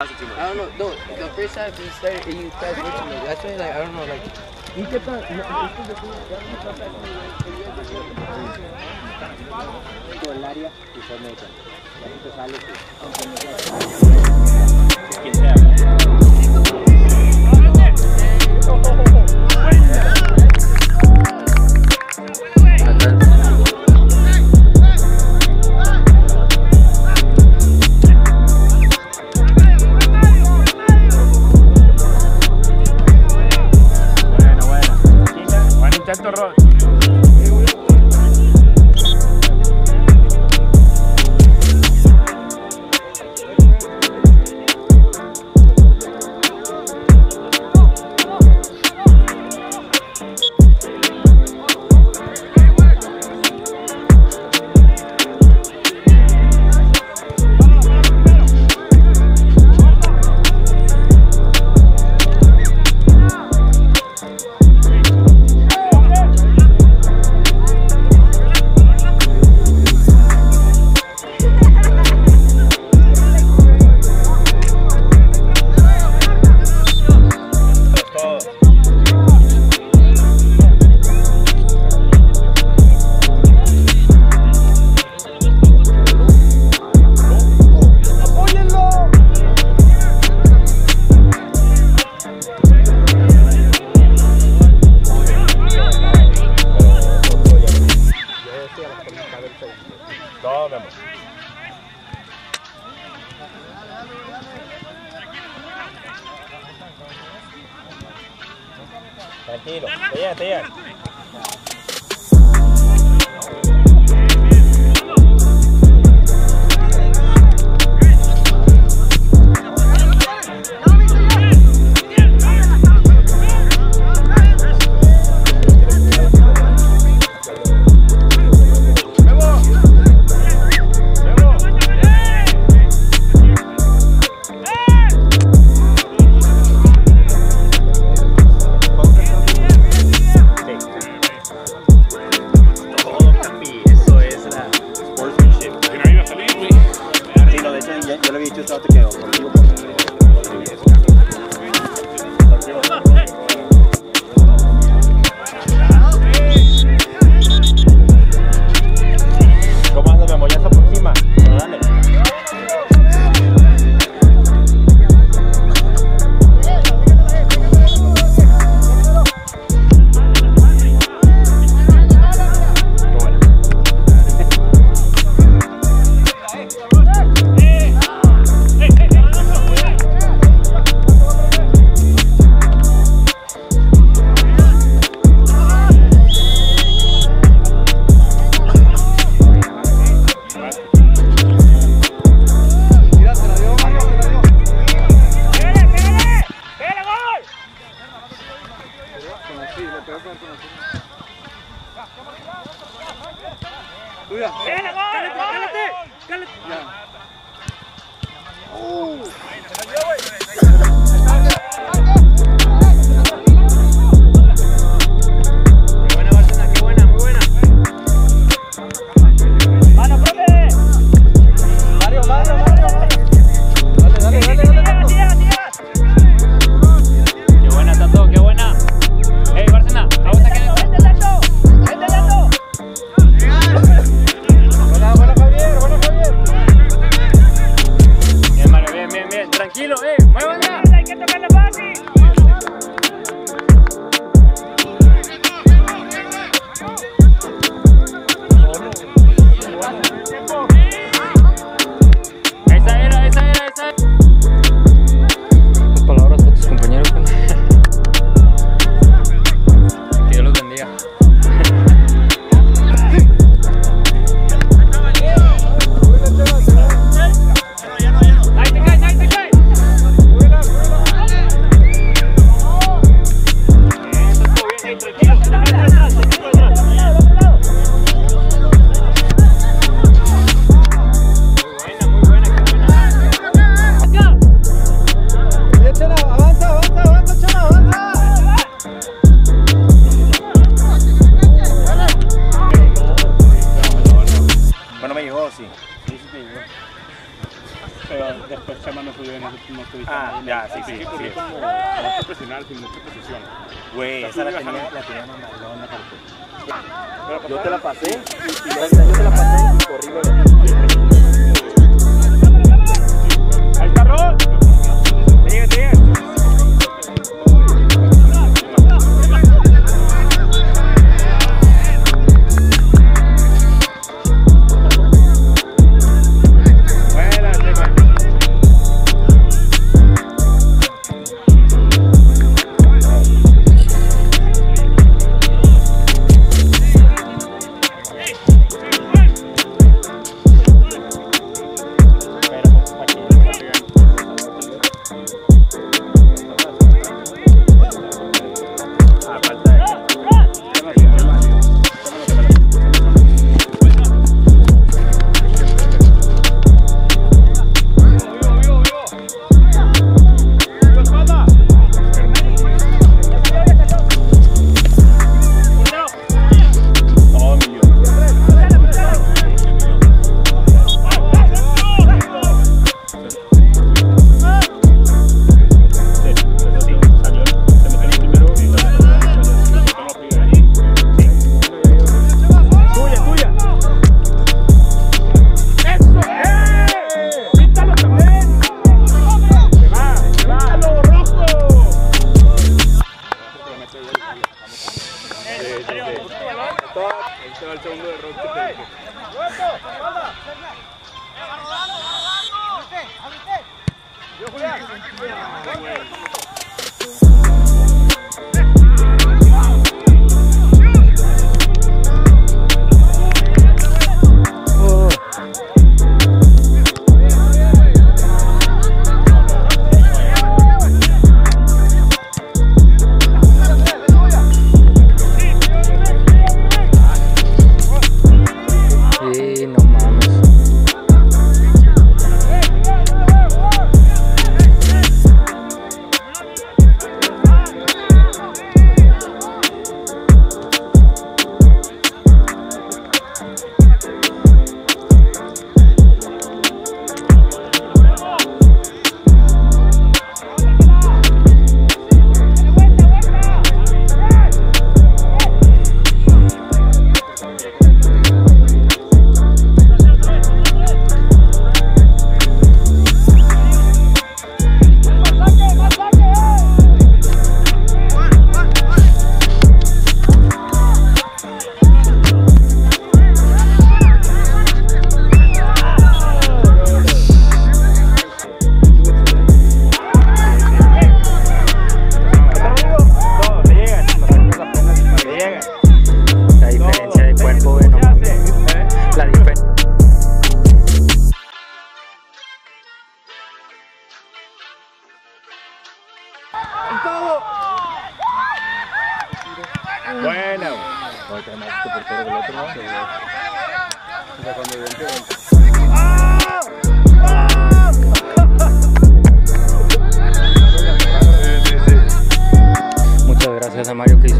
I don't know. No, the first time you started, you tried pushing me. That's why, like, I don't know, like, you kept on. Dá, meu mano? Tranquilo, te llegan. Yo, yo le había dicho a este que o sí? Sí, sí, Pero después Chema no subió ah, en el último Ah, ya, sí, sí. sí. Vamos a presionar sin mucha posición. Güey, esa la tenía, la tenía mamalona, pues. Yo te la pasé, yo te la pasé y corrí El segundo de rock No, trae más este portero que el otro, ¿no? O sea, cuando vente, Muchas gracias a Mario que hizo.